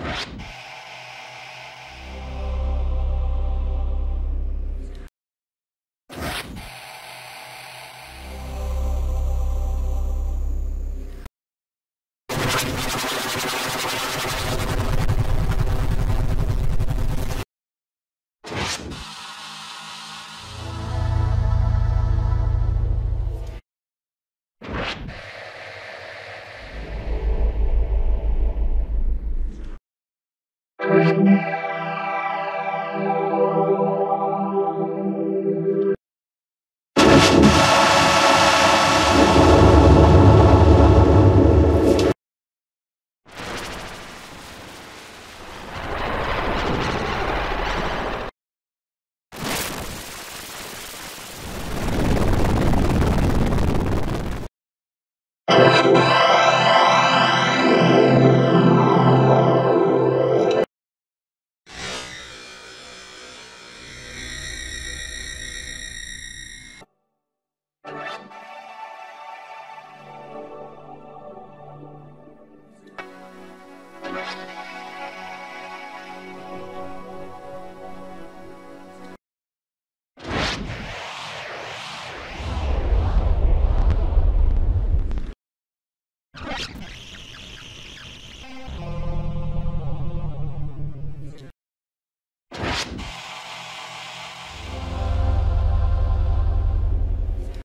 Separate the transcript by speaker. Speaker 1: you oh, you. Bye.